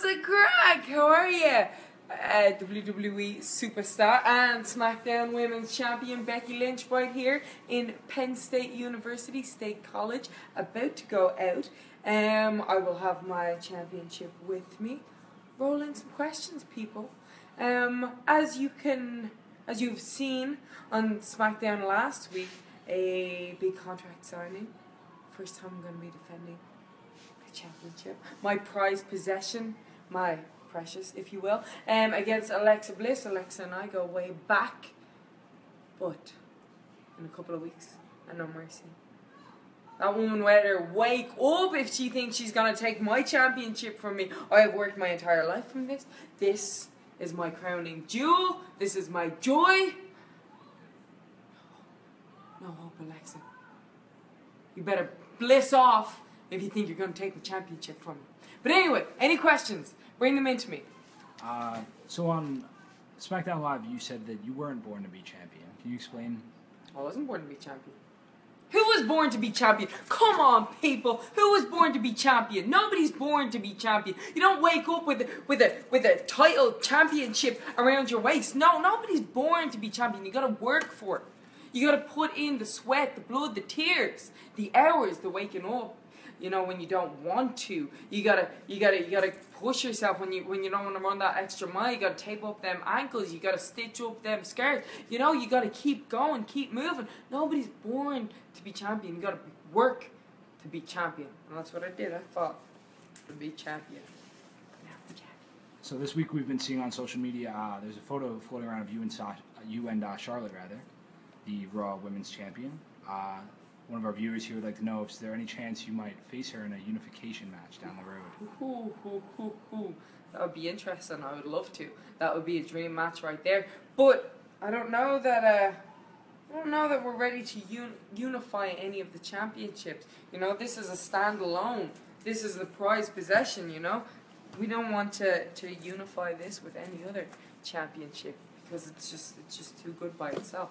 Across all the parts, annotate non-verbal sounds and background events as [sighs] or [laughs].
What's the crack? How are you? Uh, WWE superstar and SmackDown Women's Champion Becky Lynch right here in Penn State University State College, about to go out. Um, I will have my championship with me. Roll in some questions, people. Um, as you can, as you've seen on SmackDown last week, a big contract signing. First time I'm going to be defending a championship. My prized possession, my precious, if you will, um, against Alexa Bliss. Alexa and I go way back, but in a couple of weeks, and no mercy. That woman better wake up if she thinks she's gonna take my championship from me. I have worked my entire life from this. This is my crowning jewel. This is my joy. No hope, Alexa. You better bliss off if you think you're gonna take the championship from me. But anyway, any questions? Bring them in to me. Uh, so on SmackDown Live, you said that you weren't born to be champion. Can you explain? I wasn't born to be champion. Who was born to be champion? Come on, people. Who was born to be champion? Nobody's born to be champion. You don't wake up with a, with a with a title championship around your waist. No, nobody's born to be champion. You gotta work for it. You gotta put in the sweat, the blood, the tears, the hours, the waking up. You know when you don't want to. You gotta you gotta you gotta push yourself when you when you don't want to run that extra mile. You gotta tape up them ankles. You gotta stitch up them scars. You know you gotta keep going, keep moving. Nobody's born to be champion. You gotta work to be champion, and that's what I did. I fought to be champion. So this week we've been seeing on social media. Uh, there's a photo floating around of you and you and uh, Charlotte rather, the Raw Women's Champion. Uh, one of our viewers here would like to know if there any chance you might face her in a unification match down the road. Ooh, ooh, ooh. That would be interesting. I would love to. That would be a dream match right there. But I don't know that. Uh, I don't know that we're ready to un- unify any of the championships. You know, this is a standalone. This is the prize possession. You know, we don't want to, to unify this with any other championship because it's just it's just too good by itself.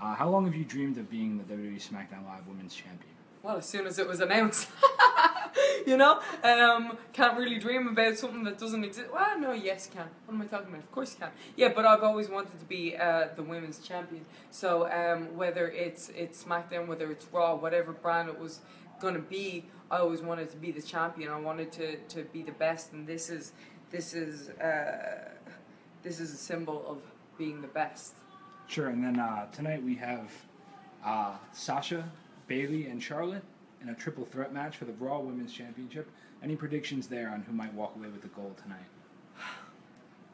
Uh, how long have you dreamed of being the WWE SmackDown Live Women's Champion? Well, as soon as it was announced, [laughs] you know, um, can't really dream about something that doesn't exist. Well, no, yes, can. What am I talking about? Of course, you can. Yeah, but I've always wanted to be uh, the women's champion. So um, whether it's it's SmackDown, whether it's Raw, whatever brand it was gonna be, I always wanted to be the champion. I wanted to, to be the best, and this is this is uh, this is a symbol of being the best. Sure, and then uh, tonight we have uh, Sasha, Bayley, and Charlotte in a triple threat match for the Raw Women's Championship. Any predictions there on who might walk away with the gold tonight?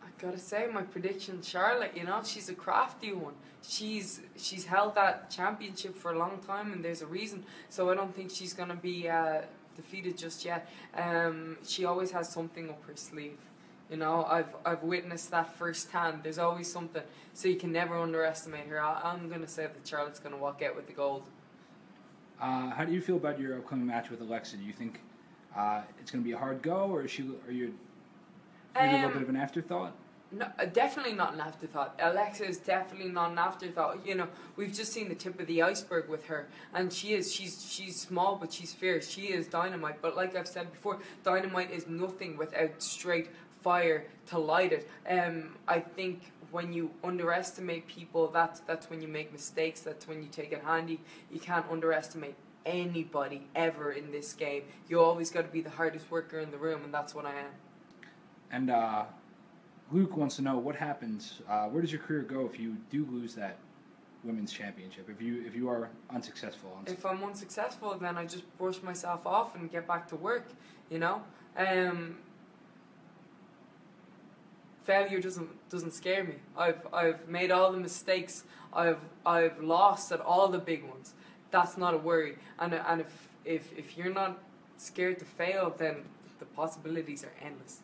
I gotta say, my prediction, Charlotte. You know, she's a crafty one. She's she's held that championship for a long time, and there's a reason. So I don't think she's gonna be uh, defeated just yet. Um, she always has something up her sleeve. You know, I've I've witnessed that firsthand. There's always something, so you can never underestimate her. I, I'm gonna say that Charlotte's gonna walk out with the gold. Uh, how do you feel about your upcoming match with Alexa? Do you think uh, it's going to be a hard go, or is she, are you maybe a little Um, bit of an afterthought? No, definitely not an afterthought. Alexa is definitely not an afterthought. You know, we've just seen the tip of the iceberg with her, and she is. She's she's small, but she's fierce. She is dynamite. But like I've said before, dynamite is nothing without straight fire to light it. Um, I think when you underestimate people, that's that's when you make mistakes. That's when you take it handy. You can't underestimate anybody ever in this game. You always got to be the hardest worker in the room, and that's what I am. And uh, Luke wants to know what happens. Uh, where does your career go if you do lose that women's championship? If you if you are unsuccessful on if I'm unsuccessful, then I just brush myself off and get back to work. You know, um, failure doesn't doesn't scare me. I've I've made all the mistakes. I've I've lost at all the big ones. That's not a worry. And and if if if you're not scared to fail, then the possibilities are endless.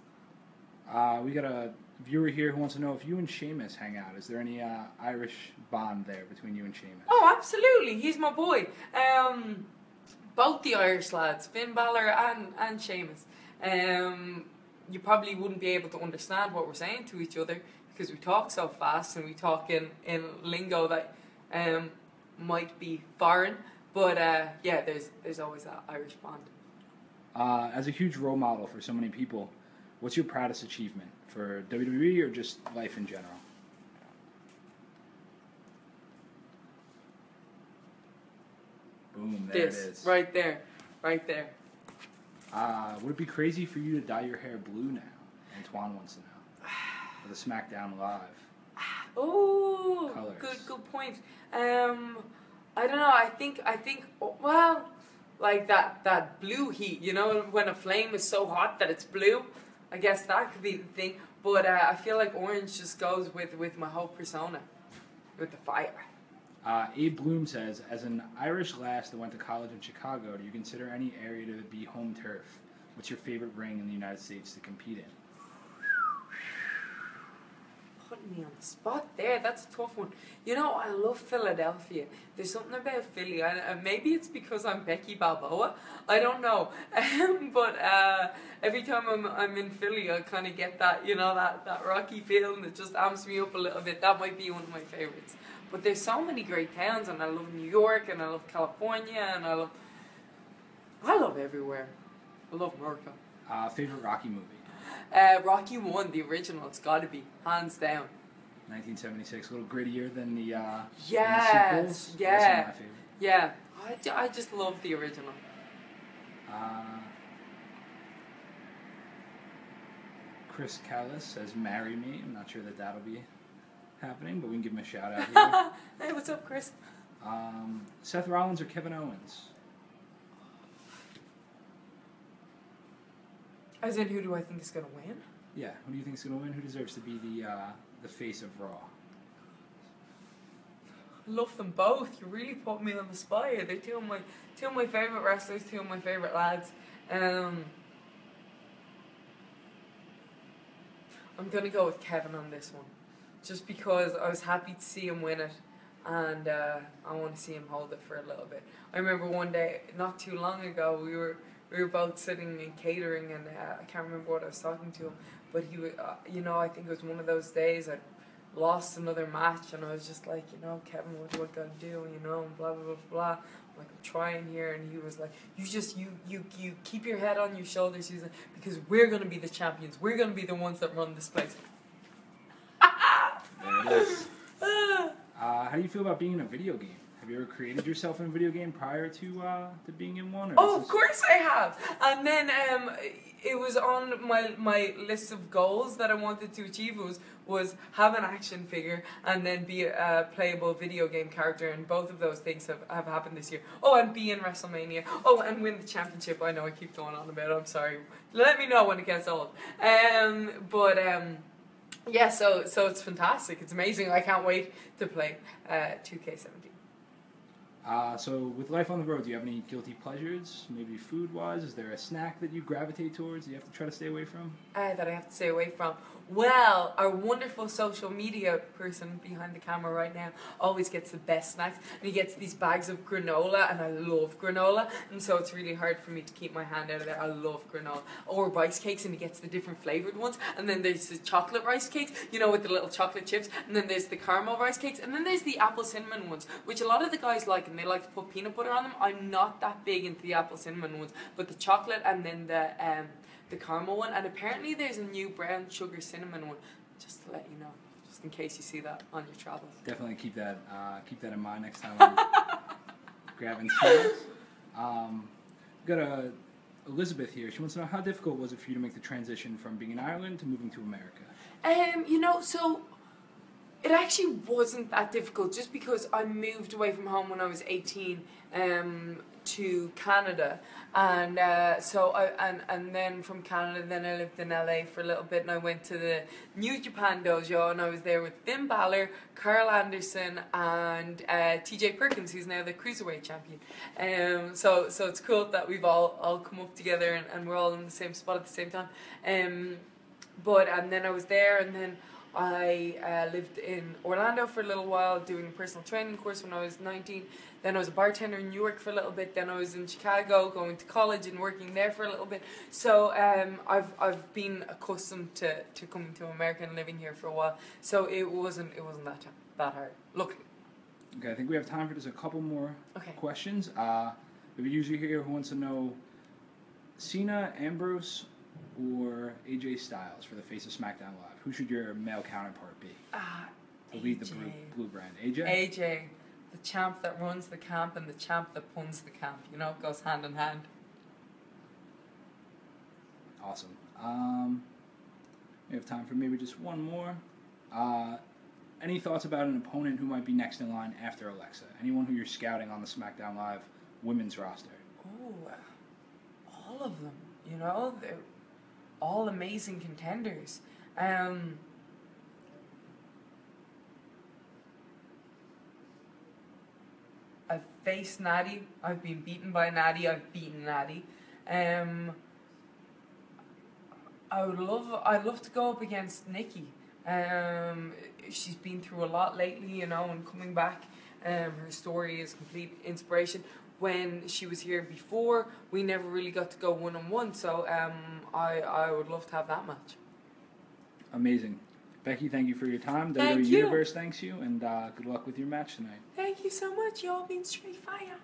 Uh, we got a viewer here who wants to know if you and Sheamus hang out. Is there any uh, Irish bond there between you and Sheamus? Oh, absolutely. He's my boy. Um, both the Irish lads, Finn Balor and and Sheamus. Um, you probably wouldn't be able to understand what we're saying to each other because we talk so fast and we talk in in lingo that um might be foreign. But uh, yeah, there's there's always that Irish bond. Uh, as a huge role model for so many people, What's your proudest achievement for WWE or just life in general? Boom, there this it is. right there, right there. Uh, would it be crazy for you to dye your hair blue now? Antoine wants to know. [sighs] For the SmackDown Live. Oh, good, good point. Um, I don't know. I think, I think, well, like that, that blue heat. You know, when a flame is so hot that it's blue. I guess that could be the thing. But uh, I feel like orange just goes with with my whole persona, with the fire. Uh, Abe Bloom says, as an Irish lass that went to college in Chicago, do you consider any area to be home turf? What's your favorite ring in the United States to compete in? Putting me on the spot there. That's a tough one. You know, I love Philadelphia. There's something about Philly. and uh, maybe it's because I'm Becky Balboa. I don't know. [laughs] Um, but uh, every time I'm, I'm in Philly, I kind of get that, you know, that, that rocky feeling that just amps me up a little bit. That might be one of my favorites. But there's so many great towns, and I love New York, and I love California, and I love. I love everywhere. I love America. Uh, favorite Rocky movie? Uh, Rocky One, the original, it's got to be hands down. 1976, a little grittier than the, uh, than the Yes, yeah. Also my favorite. Yeah, I, I just love the original. Uh, Chris Callis says, "Marry me." I'm not sure that that'll be happening, but we can give him a shout out here. [laughs] hey, what's up, Chris? um, Seth Rollins or Kevin Owens? As in, who do I think is gonna win? Yeah, who do you think is gonna win? Who deserves to be the uh, the face of Raw? I love them both. You really put me on the spot here. They're two of my two of my favorite wrestlers, two of my favorite lads. Um, I'm gonna go with Kevin on this one, just because I was happy to see him win it, and uh, I want to see him hold it for a little bit. I remember one day, not too long ago, we were we were both sitting in catering, and uh, I can't remember what I was talking to him, but he, uh, you know, I think it was one of those days I lost another match, and I was just like, you know, Kevin, what do I gotta do, you know, and blah blah blah blah. Like I'm trying here, and he was like, you just you you you keep your head on your shoulders, like, because we're gonna be the champions, we're gonna be the ones that run this place. There it is. Ah. Uh, how do you feel about being in a video game? Have you ever created yourself in a video game prior to uh, to being in one? Or Oh, of course I have. And then um, it was on my my list of goals that I wanted to achieve was was have an action figure and then be a playable video game character. And both of those things have, have happened this year. Oh, and be in WrestleMania. Oh, and win the championship. I know I keep going on about it. I'm sorry. Let me know when it gets old. Um, but um. Yeah, so so it's fantastic. It's amazing. I can't wait to play uh, 2K17. Uh, so, with life on the road, do you have any guilty pleasures? Maybe food wise? Is there a snack that you gravitate towards? that You have to try to stay away from. uh, that I have to stay away from. Well, our wonderful social media person behind the camera right now always gets the best snacks, and he gets these bags of granola, and I love granola, and so it's really hard for me to keep my hand out of there. I love granola or rice cakes, and he gets the different flavored ones, and then there's the chocolate rice cakes, you know, with the little chocolate chips, and then there's the caramel rice cakes, and then there's the apple cinnamon ones, which a lot of the guys like, and they like to put peanut butter on them. I'm not that big into the apple cinnamon ones, but the chocolate and then the um the caramel one, and apparently there's a new brown sugar cinnamon one. Just to let you know, just in case you see that on your travels. Definitely keep that uh, keep that in mind next time I'm [laughs] grabbing snacks. Um, we've got a Elizabeth here. She wants to know how difficult was it for you to make the transition from being in Ireland to moving to America? Um, you know, so it actually wasn't that difficult just because I moved away from home when I was 18 um, to Canada. And uh, so I and, and then from Canada, then I lived in LA for a little bit and I went to the New Japan Dojo and I was there with Finn Balor, Karl Anderson, and uh, TJ Perkins, who's now the Cruiserweight champion. Um, so so it's cool that we've all, all come up together and, and we're all in the same spot at the same time. Um, but and then I was there, and then I uh, lived in Orlando for a little while doing a personal training course when I was 19. Then I was a bartender in New York for a little bit. Then I was in Chicago going to college and working there for a little bit. So um, I've I've been accustomed to, to coming to America and living here for a while. So it wasn't it wasn't that that hard. Look, Okay, I think we have time for just a couple more okay. questions. Uh, we have a user here who wants to know Cena, Ambrose, or AJ Styles for the face of SmackDown Live? Who should your male counterpart be Ah, to lead the blue, blue brand? AJ. AJ, the champ that runs the camp and the champ that puns the camp. You know, it goes hand in hand. Awesome. Um, we have time for maybe just one more. Uh, any thoughts about an opponent who might be next in line after Alexa? Anyone who you're scouting on the SmackDown Live women's roster? Oh, all of them. You know, all amazing contenders. Um, I've faced Natty. I've been beaten by Natty. I've beaten Natty. Um, I would love. I'd love to go up against Nikki. Um, she's been through a lot lately, you know, and coming back. Um, her story is complete inspiration. When she was here before, we never really got to go one on one. So um, I I would love to have that match. Amazing. Becky, thank you for your time. Thank WWE you. Universe thanks you, and uh, good luck with your match tonight. Thank you so much. Y'all been straight fire.